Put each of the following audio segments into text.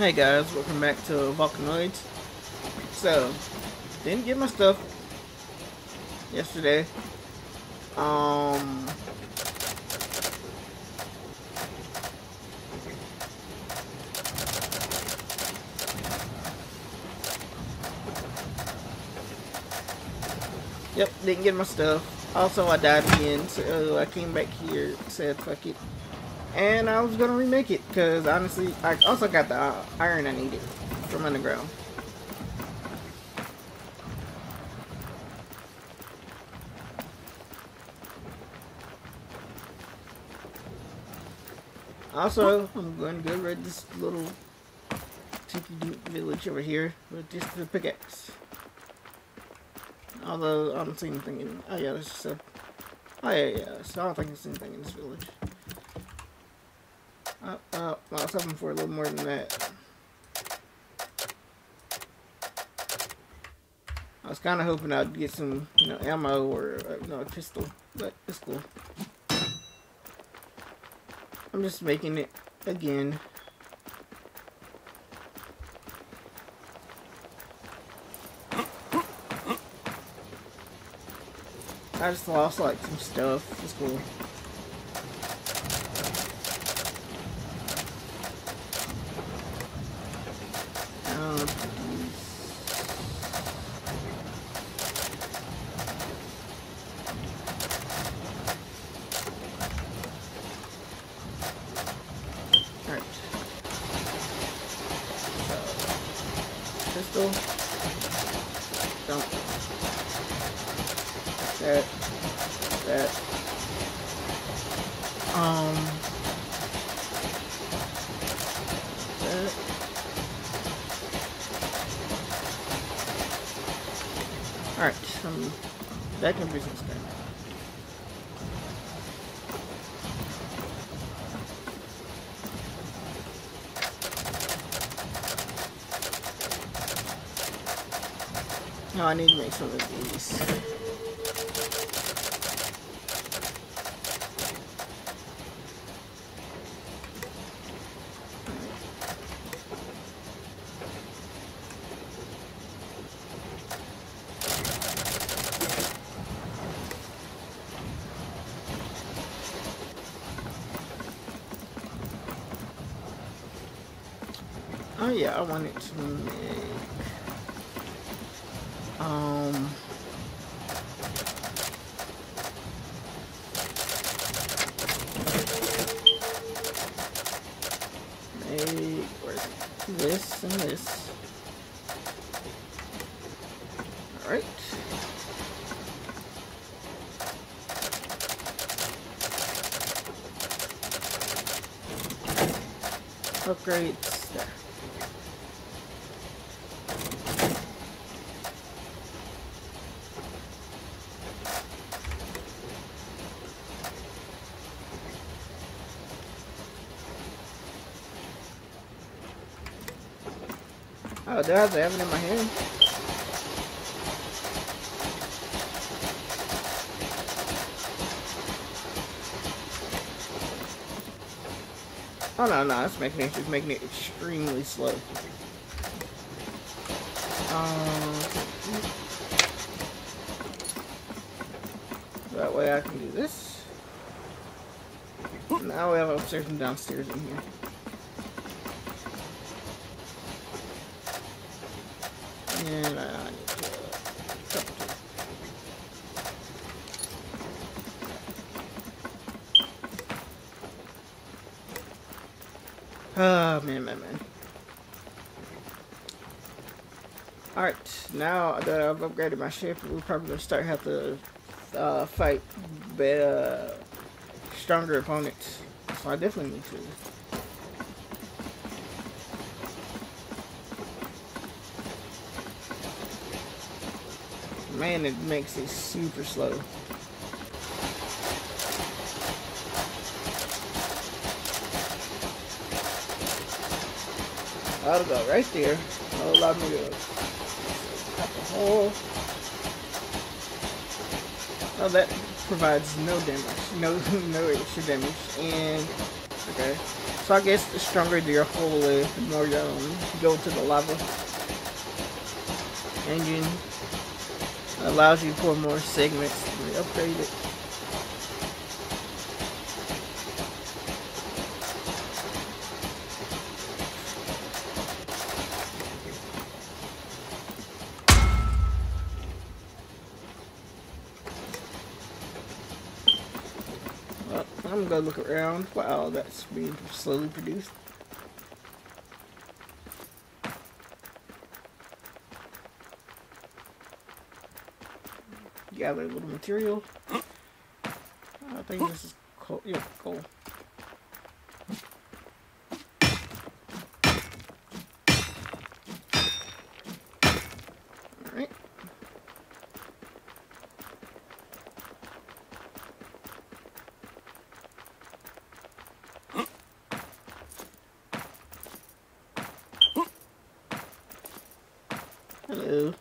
Hey guys, welcome back to Volcanoids. So, didn't get my stuff yesterday. Um, Yep, didn't get my stuff. Also, I died again, so I came back here, said fuck it. And I was gonna remake it, because honestly, I also got the uh, iron I needed from underground. Also, I'm going to go rid this little tiki village over here with just the pickaxe. Although I don't see anything in. Oh yeah, there's just a. Oh yeah, yeah. So I don't think there's anything in this village. Uh, uh, I was hoping for a little more than that. I was kind of hoping I'd get some, you know, ammo or uh, a pistol, but it's cool. I'm just making it again. I just lost like some stuff. It's cool. Jump. That. That. Um. That. Alright, some back in business. No, I need to make some of these. Oh yeah, I wanted to make um, make this and this. Alright. Upgrades there. Oh, do I have it in my hand? Oh no, no, it's making it, it's making it extremely slow. Um, that way I can do this. Now we have upstairs and downstairs in here. And I need to couple two. Oh man, man, man. Alright, now that I've upgraded my ship, we're probably gonna start have to uh, fight better, stronger opponents. So I definitely need to. man, it makes it super slow. That'll go right there. That'll allow me to hole. Oh, that provides no damage. No, no extra damage. And, okay. So I guess the stronger your hole is, the more you um, go to the lava. Engine allows you to pour more segments and upgrade it. I'm look around while that's being slowly produced. Gather a little material. I think this is coal. Yeah, coal. Hello.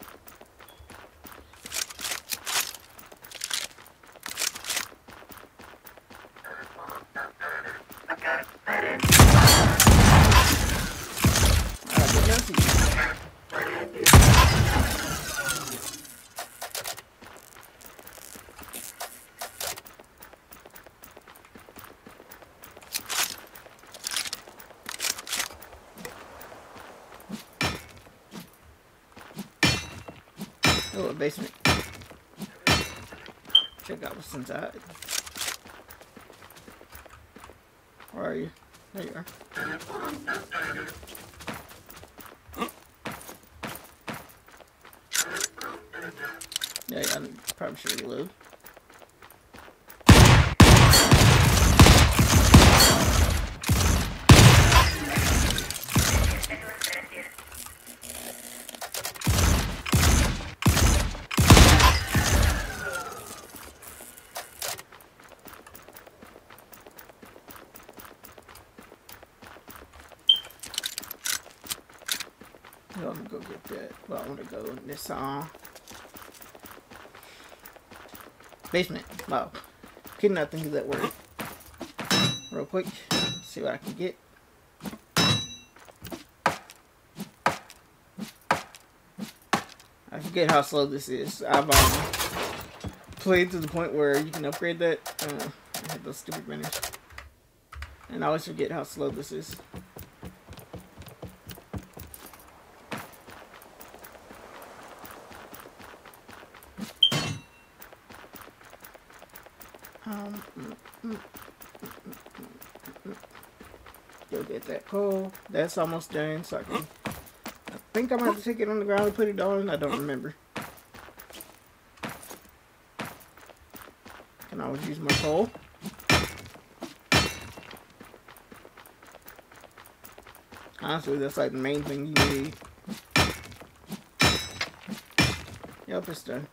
Oh, a basement. Check out what's inside. Where are you? There you are. Yeah, yeah, I probably should reload. I'm gonna go get that. Well, I want to this uh, basement. Wow. Could not think of that word. Real quick. See what I can get. I forget how slow this is. I've um, played to the point where you can upgrade that. Uh, I those stupid runners. And I always forget how slow this is. Um, go get that coal. That's almost done, so I can. I think I'm gonna have to take it on the ground and put it on. I don't remember. Can I always use my coal. Honestly, that's like the main thing you need. Yep, it's done.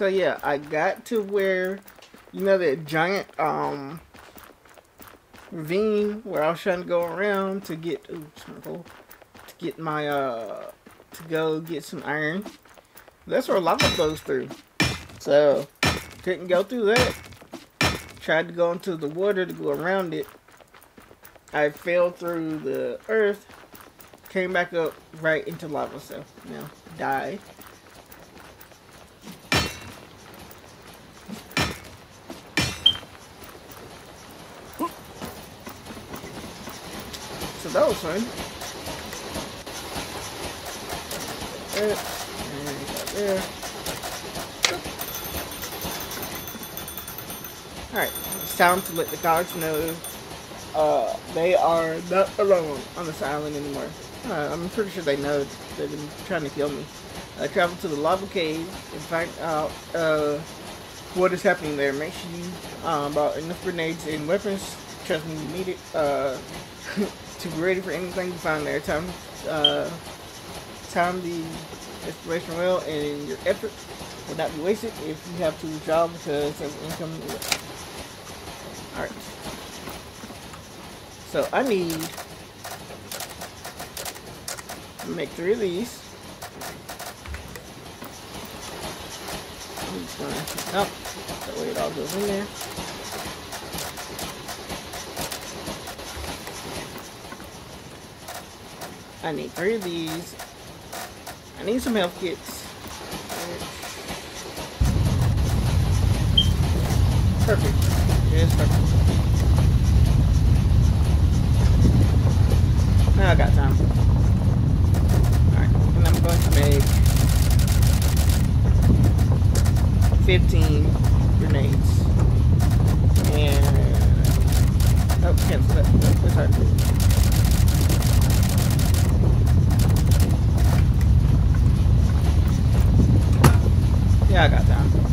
So yeah, I got to where, you know that giant um ravine where I was trying to go around to get ooh, to get my uh to go get some iron. That's where lava flows through. So couldn't go through that. Tried to go into the water to go around it. I fell through the earth, came back up right into lava, so you know, died. That was fun. Alright, it's time to let the guards know uh, they are not alone on this island anymore. Uh, I'm pretty sure they know they've been trying to kill me. I traveled to the lava cave and find out uh, what is happening there. Make sure you uh, brought enough grenades and weapons. Trust me, you need it. Uh, to be ready for anything you find there. Time, uh, time the exploration well, and your effort will not be wasted if you have to withdraw because of income. All right. So I need make three of these. I'm just gonna up. That way it all goes in there. I need three of these. I need some health kits. Perfect. Is perfect. Now I got time. Alright, and I'm going to make 15 grenades. And... Oh, cancel that. That's hard. Yeah, I got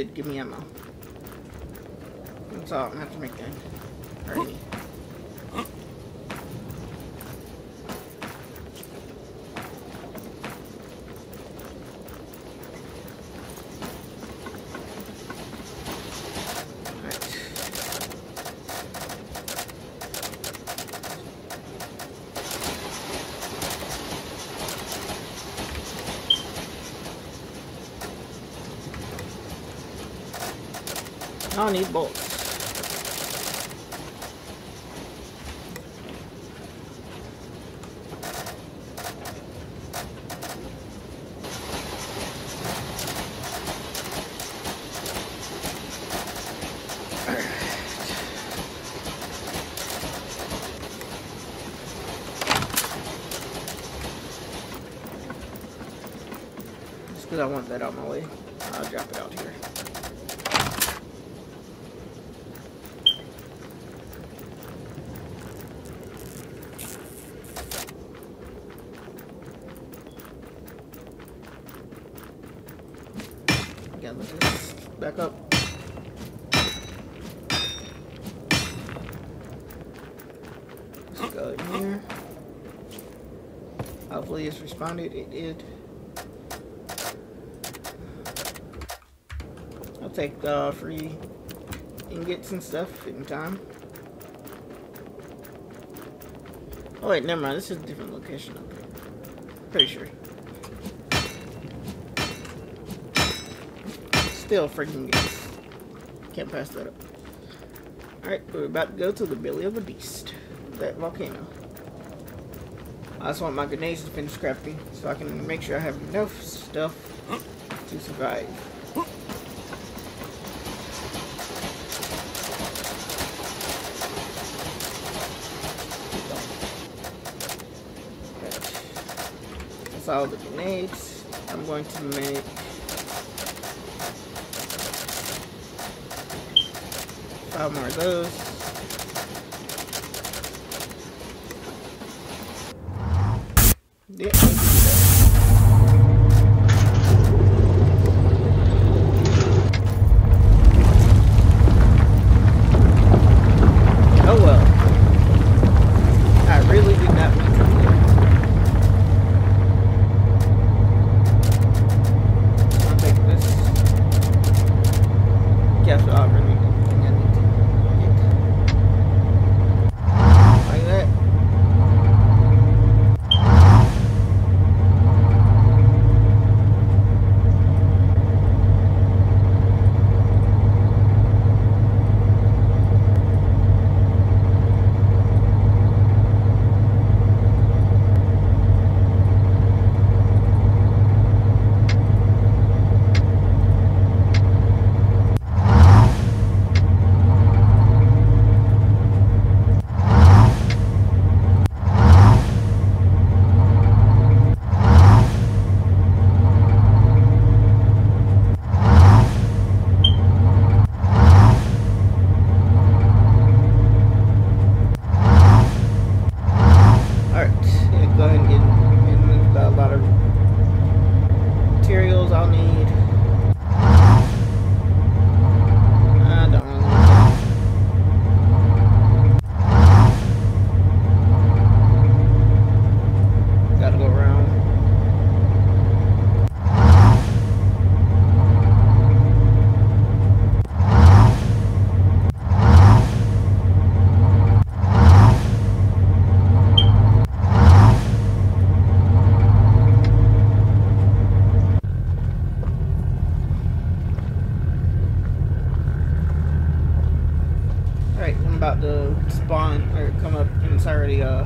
Good, give me ammo. That's all I'm gonna have to make then. Alrighty. Alright. I need bolts. Just because I want that out my way, I'll drop it out here. Again, let's just back up. Let's go in here. Hopefully it. It did. I'll take the free ingots and stuff in time. Oh wait, never mind. This is a different location. up here. Pretty sure. Still freaking good. Can't pass that up. Alright, we're about to go to the belly of the beast. That volcano. I just want my grenades to finish crafting so I can make sure I have enough stuff to survive. That's all the grenades. I'm going to make five more of those. And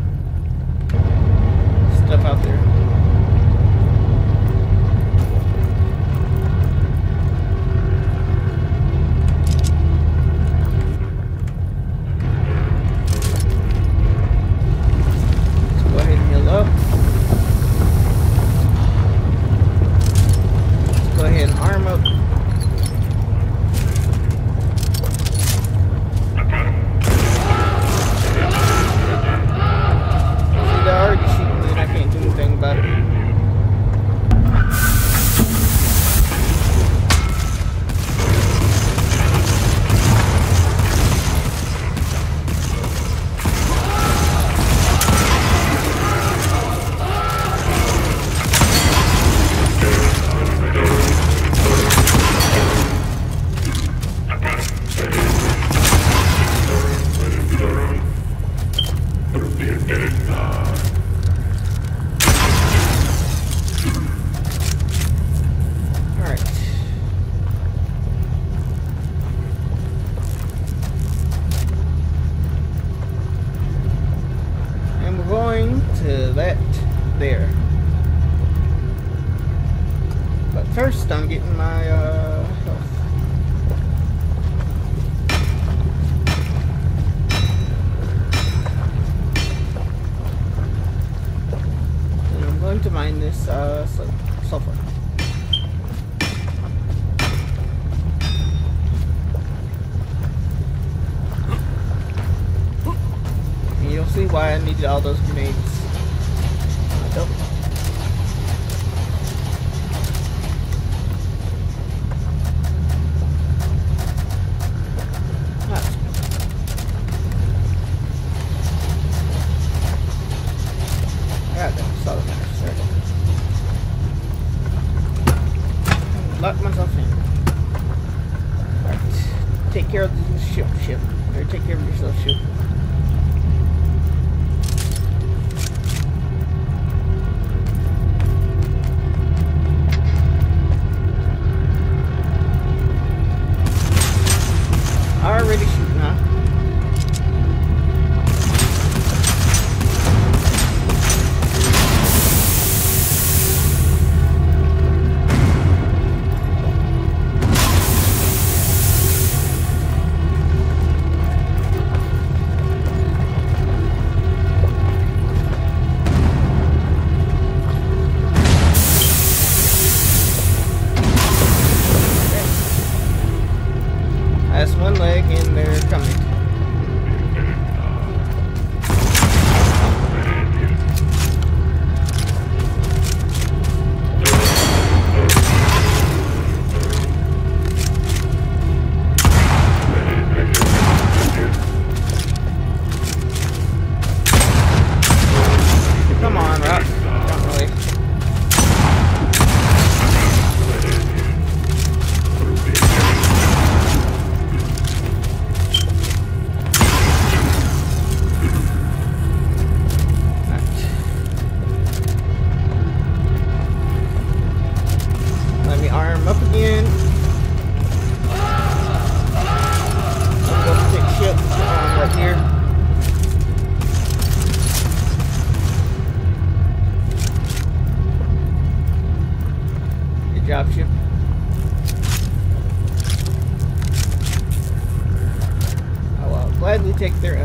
take their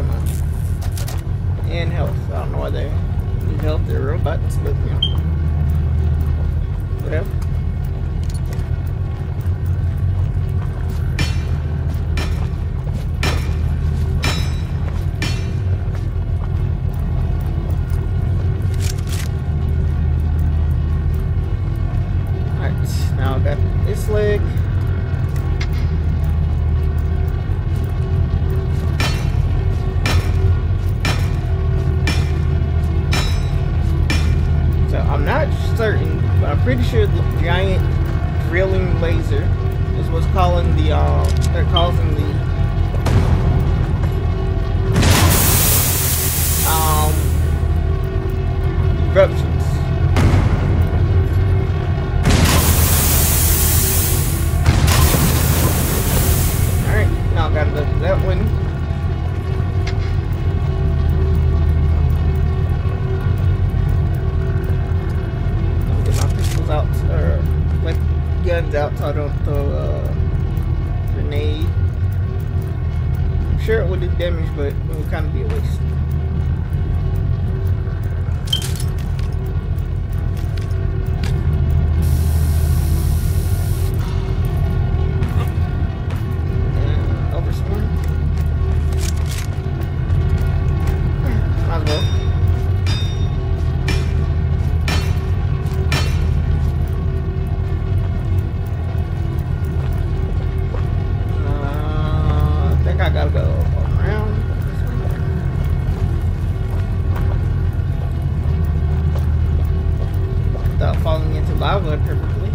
lava permanently.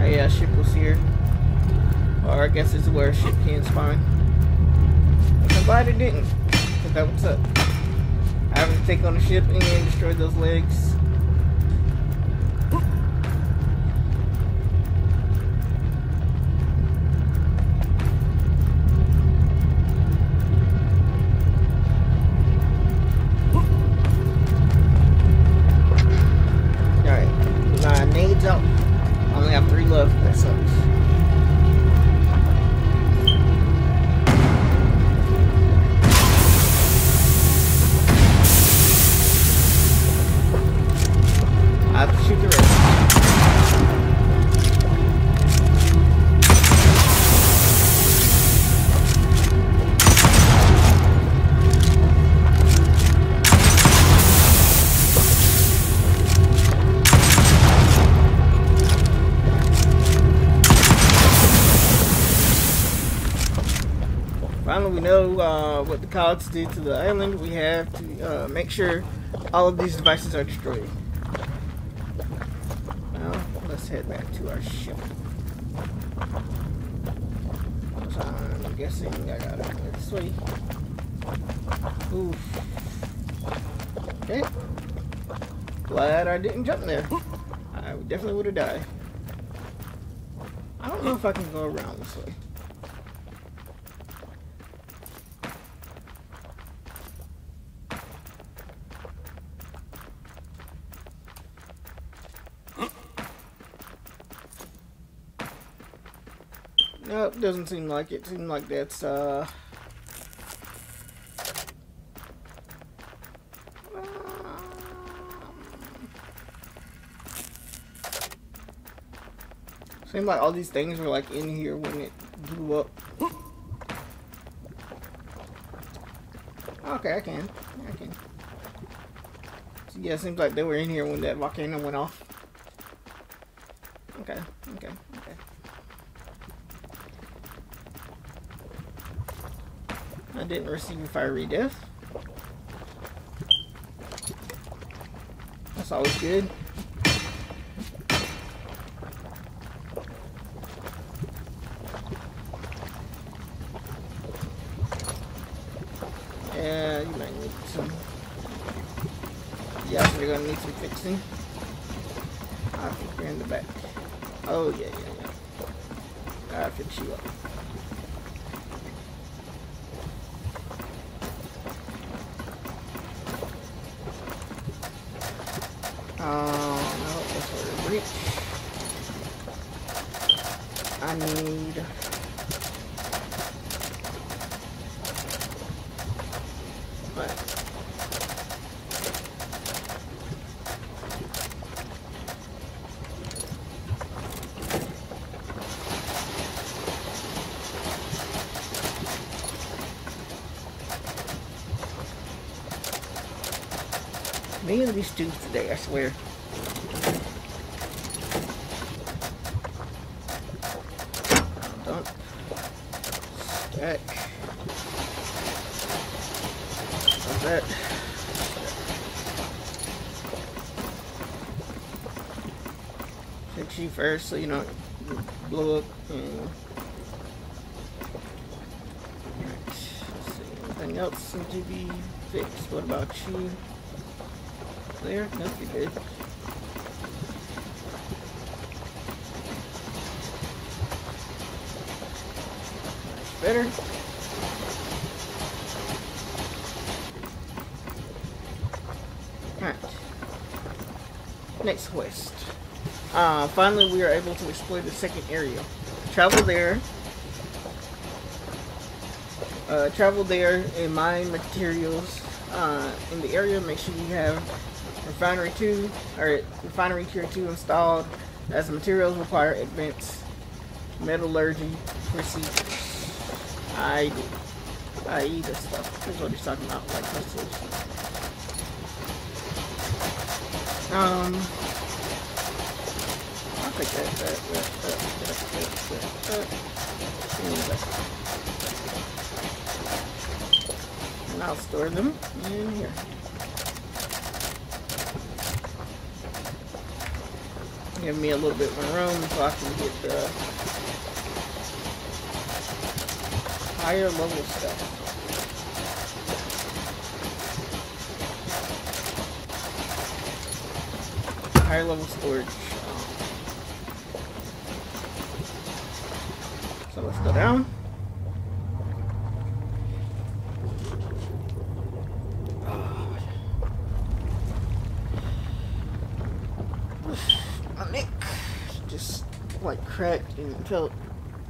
Oh yeah, ship was here. Or I guess it's where a ship can spawn. I'm glad it didn't. Cause that was up. I have to take on the ship and destroy those legs. The to the island. We have to uh, make sure all of these devices are destroyed. Now, let's head back to our ship. So I'm guessing I gotta go this way. Oof. Okay. Glad I didn't jump there. I definitely would have died. I don't know if I can go around this way. Nope, doesn't seem like it. Seems like that's, uh... Seemed like all these things were like in here when it blew up. Okay, I can. I can. So yeah, it seems like they were in here when that volcano went off. Okay, okay, okay. I didn't receive fiery death. That's always good. Yeah, you might need some. Yeah, you're gonna need some fixing. I think you're in the back. Oh yeah, yeah, yeah. I'll fix you up. Oh no, that's where to reach. I need Me and these dudes today, I swear. Like that. Fix you first so you don't blow up. Uh, and... Anything else seems to be fixed? What about you? There? Nope, good. Better. Alright. Next quest. Uh, finally we are able to explore the second area. Travel there. Uh, travel there and mine materials uh, in the area. Make sure you have Refinery 2, or Refinery Tier 2 installed as materials require advanced metallurgy procedures. I do. I eat this stuff. This is what he's talking about, like crystals. Um, I'll take that, that, that, that, that, that, that, that. And I'll store them in here. Give me a little bit more room so I can get the higher level stuff. Higher level storage. So let's go down. like cracked and felt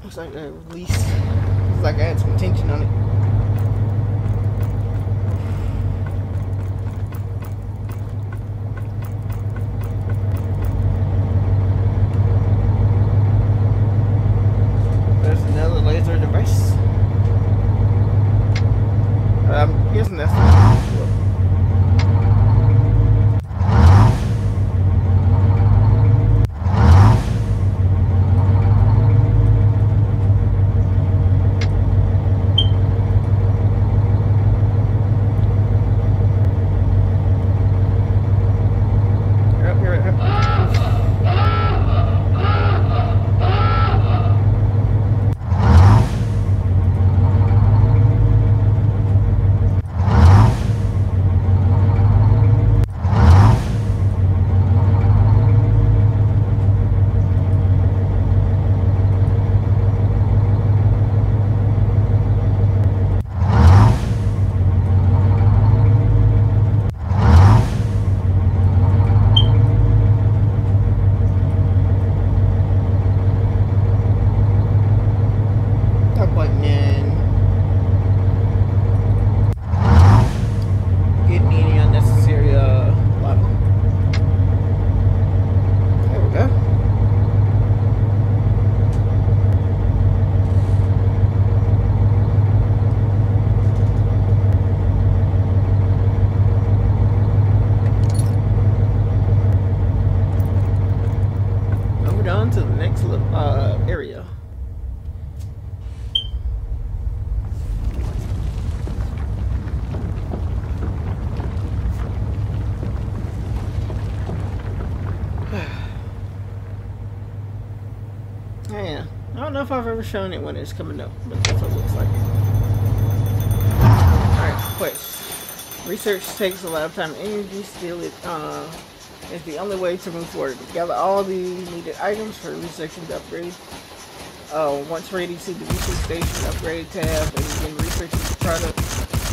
it's like a release. It's like I had some tension on it. If shown it when it's coming up, but that's what it looks like. Alright. Research takes a lot of time energy, still it uh, is the only way to move forward. Gather all the needed items for researching the upgrade. Uh, once ready, see the research station upgrade tab and begin researching the product.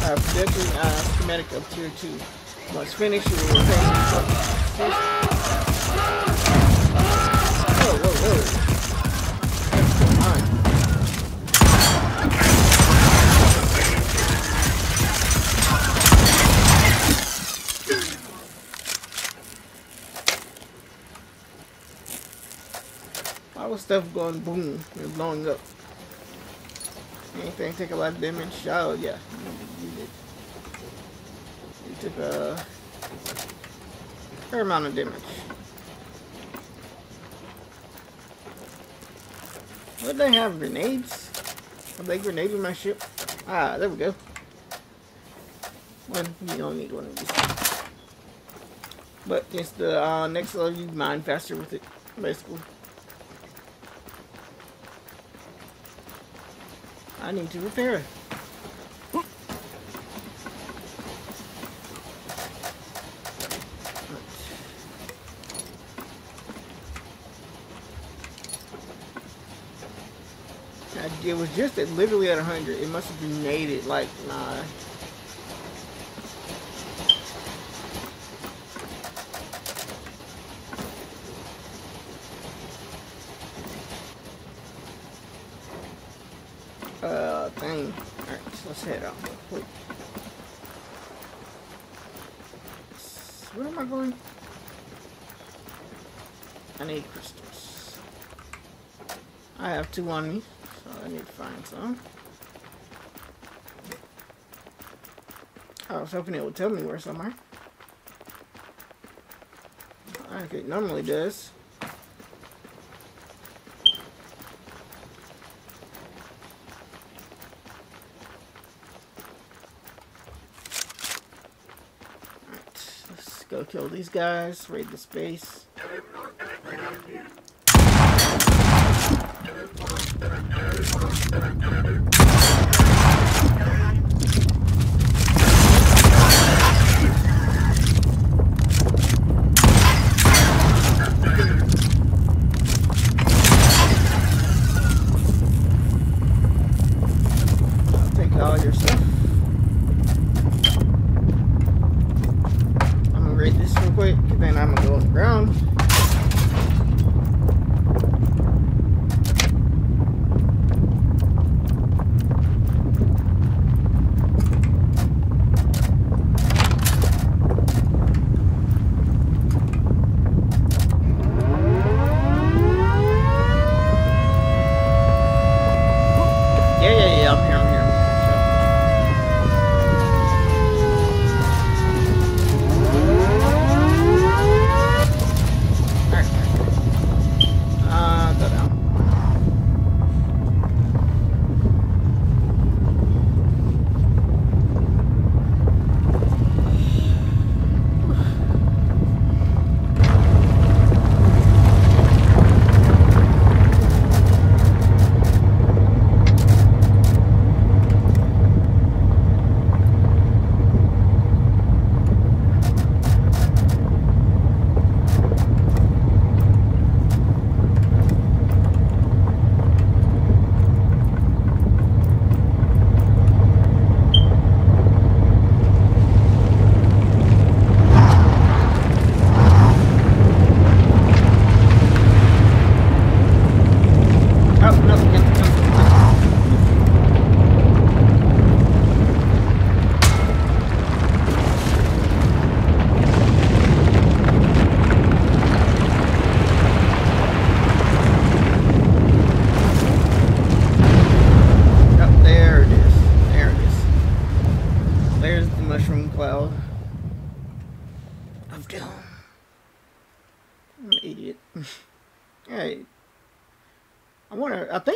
Uh, production uh, schematic of tier 2. Once finished, you will retain Whoa, whoa, whoa. Stuff going boom and blowing up? Anything take a lot of damage? Oh yeah, you did. You took a fair amount of damage. What they have? Grenades? Are they grenading my ship? Ah, there we go. One, you don't need one of these. But it's the uh, next level you mine faster with it, basically. I need to repair it. It was just at literally at 100. It must have been it like, nah. Uh, thing. Alright, so let's head out real quick. Where am I going? I need crystals. I have two on me. So oh, I need to find some. I was hoping it would tell me where somewhere. Like it normally does. Alright, let's go kill these guys, raid the space. Thank you.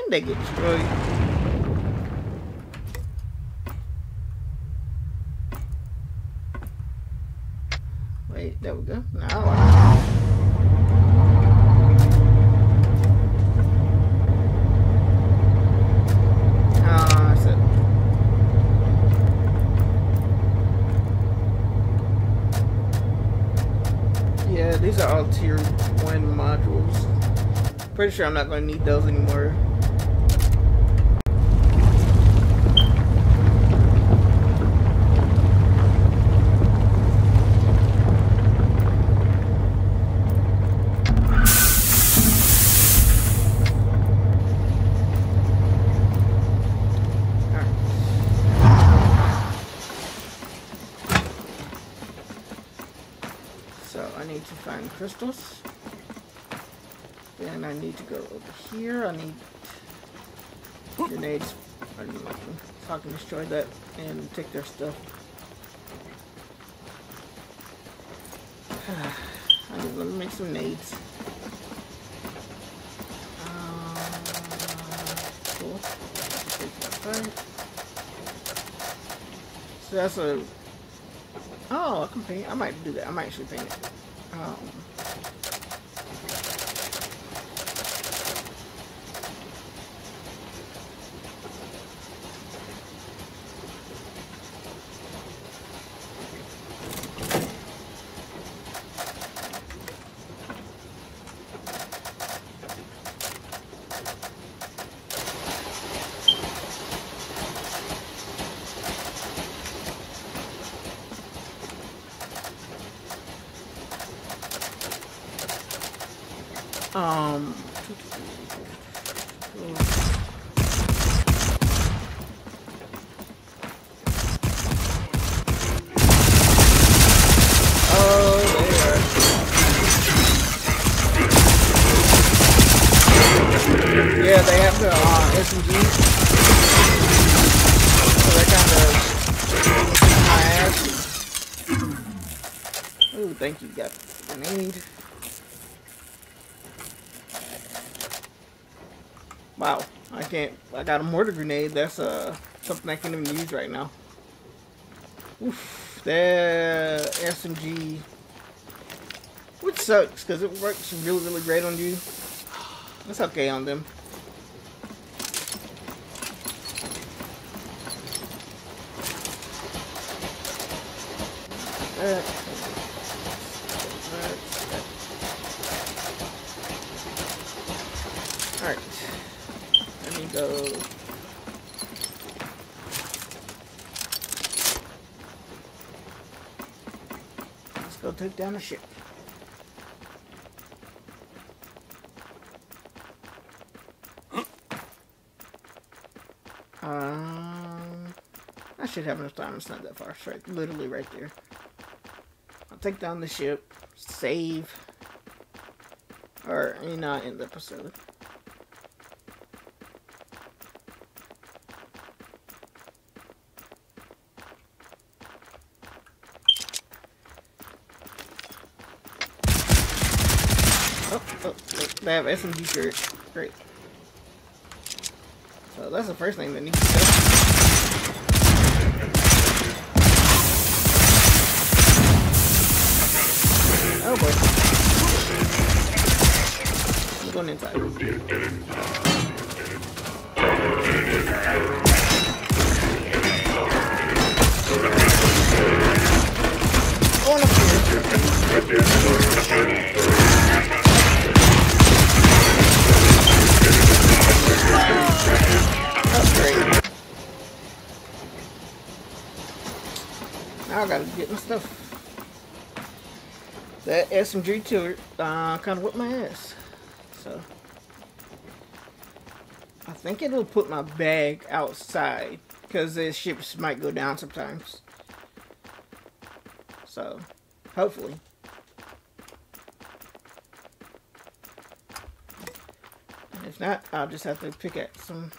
How'd they get destroyed? Wait, there we go. Now. Ah, these are all tier 1 modules. Pretty sure I'm not going to need those anymore. That and take their stuff. I need to make some nades. Uh. So that's a. Oh, I can paint. I might do that. I might actually paint it. Um. Oh, there. Yeah, they have the uh, SMG. So they kind of my ass. Ooh, thank you, got grenade. Wow, I can't, I got a mortar grenade. That's uh, something I can't even use right now. Oof, the SMG, which sucks because it works really, really great on you. It's okay on them. Uh, Let's go take down the ship. Um, I should have enough time. It's not that far. It's right, literally right there. I'll take down the ship, save, or you know, end the episode. They have SMG shirt. Great. So that's the first thing that needs to go. Oh boy. I'm going inside. Going up here. I gotta get my stuff. That SMG tiller uh, kind of whipped my ass. So, I think it'll put my bag outside because the ships might go down sometimes. So, hopefully. if not, I'll just have to pick at some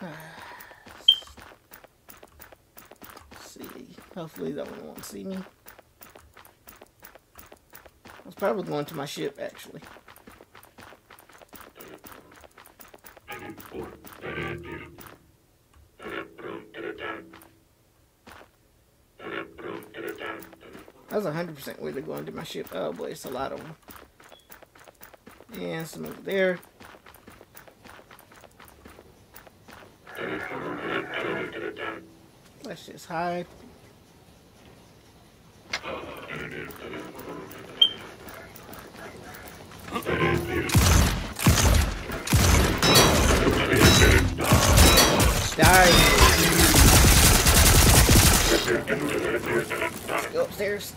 Hopefully that one won't see me. I was probably going to my ship, actually. That's 100% where they're going to my ship. Oh boy, it's a lot of them. And some over there. Let's just hide. Go upstairs.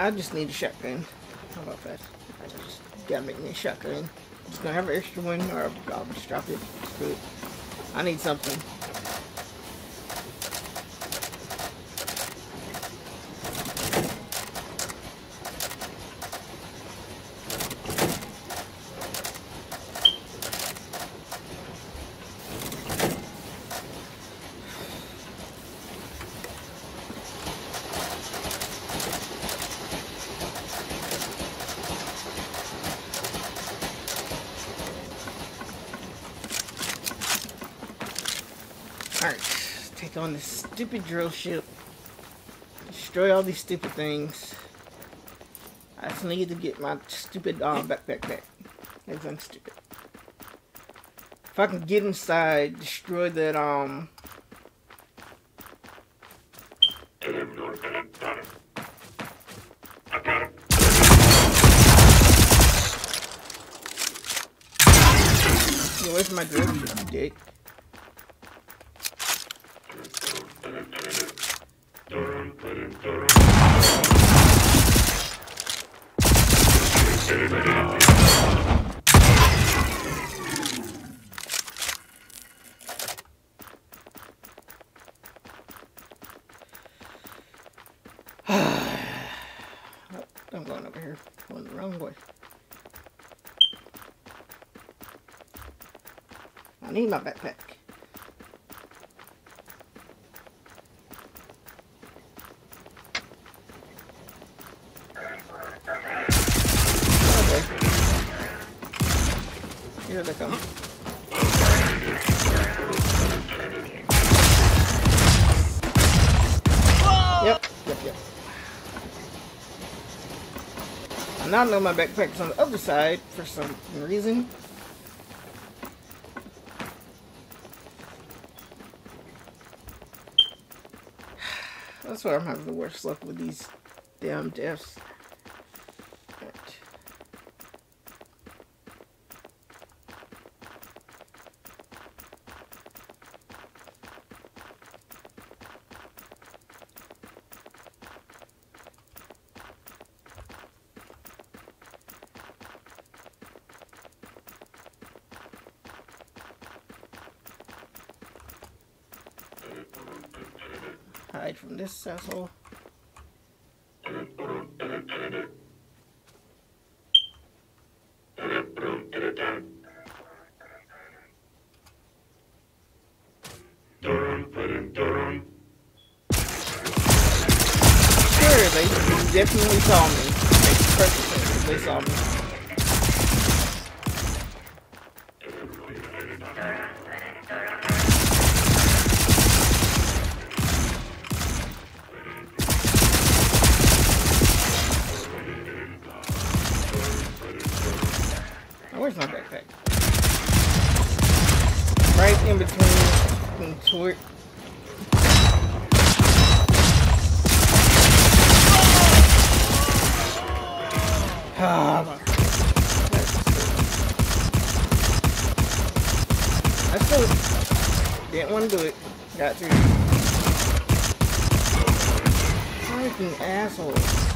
I just need a shotgun. How about that? I just gotta make me a shotgun. Just gonna have an extra one, or I'll just drop it. Screw it. I need something. Alright, take on this stupid drill ship. Destroy all these stupid things. I just need to get my stupid uh, backpack back. Everything's stupid. If I can get inside, destroy that, um... From my drill ship, dick. Oh, I'm going over here. Going the wrong way. I my backpack. Here they come. Yep, yep, yep. I now know my backpack is on the other side for some reason. That's why I'm having the worst luck with these damn deaths. Right. Hide from this. Sure, they definitely saw me. Makes perfect sense. They saw me. Right in between between tort. Ah, I still didn't want to do it. Got to. Freaking asshole.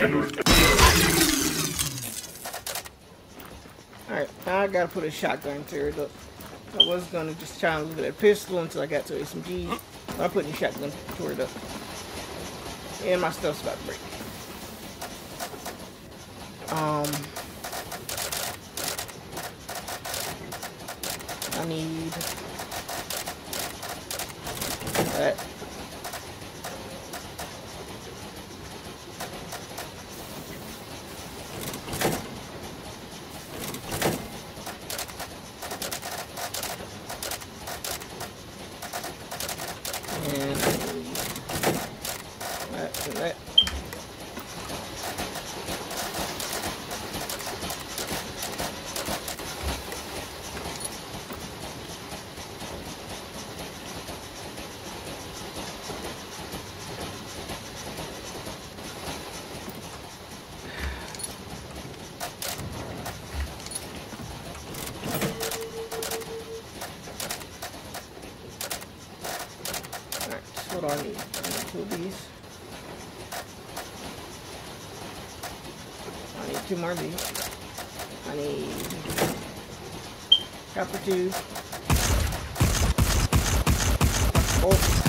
Alright, now I gotta put a shotgun to it up. I was gonna just try and look at that pistol until I got to SMG. I'm putting a shotgun toward it up. And my stuff's about to break. Um, I need that. What I need. two of these. I need two more of these. I need copper tube. Bolt.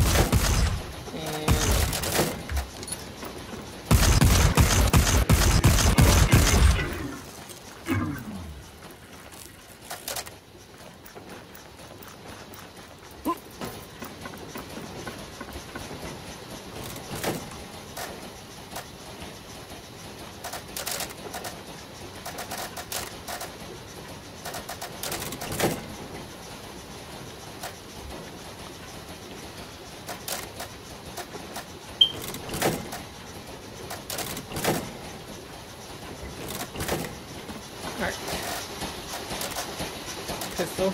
pistol,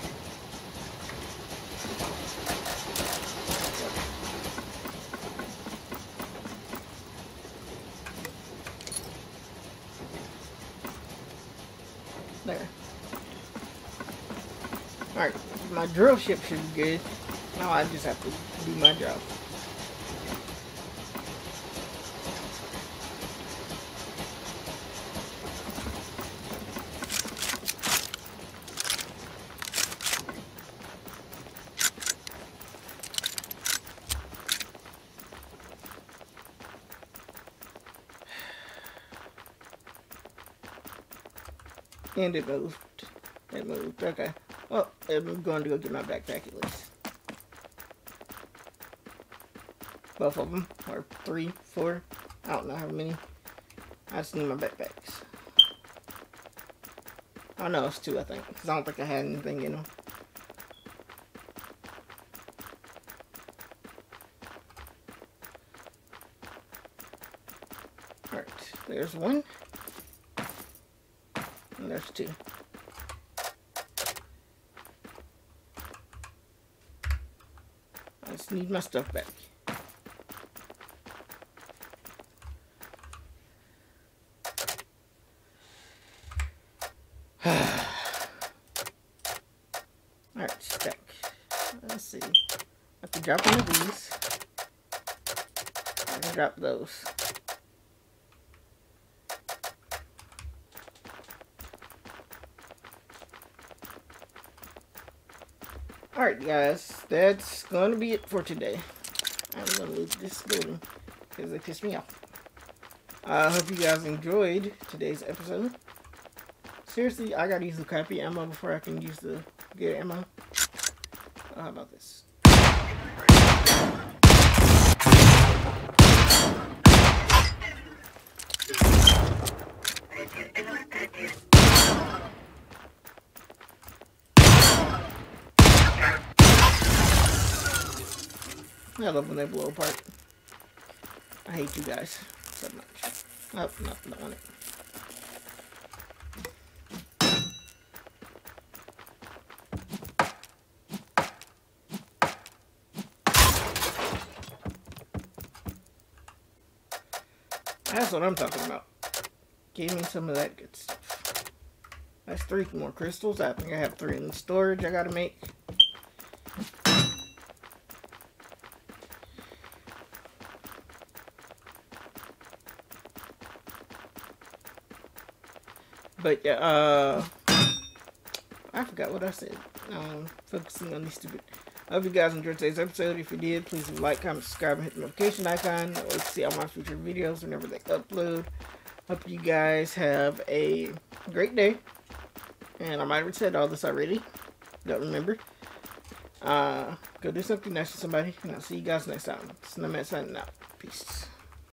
there. Alright, my drill ship should be good. Now I just have to do my job. And it moved. It moved. Okay. Oh, well, I'm going to go get my backpack at least. Both of them. Or three, four. I don't know how many. I just need my backpacks. Oh no, it's two I think. Because I don't think I had anything in them. Alright, there's one. I just need my stuff back. Alright, stack. Let's see. I can drop one of these. Drop those. Alright guys, that's going to be it for today. I'm going to leave this building because they pissed me off. I hope you guys enjoyed today's episode. Seriously, I gotta use the crappy ammo before I can use the good ammo. How about this? I love when they blow apart. I hate you guys so much. Oh, no, don't want it. That's what I'm talking about. Give me some of that good stuff. That's three more crystals. I think I have three in storage I gotta make. But yeah, uh, I forgot what I said. Um, focusing on these stupid. I hope you guys enjoyed today's episode. If you did, please like, comment, subscribe, and hit the notification icon. That see all my future videos whenever they upload. Hope you guys have a great day. And I might have said all this already. Don't remember. Uh, go do something nice to somebody. And I'll see you guys next time. Snowman signing out. Peace.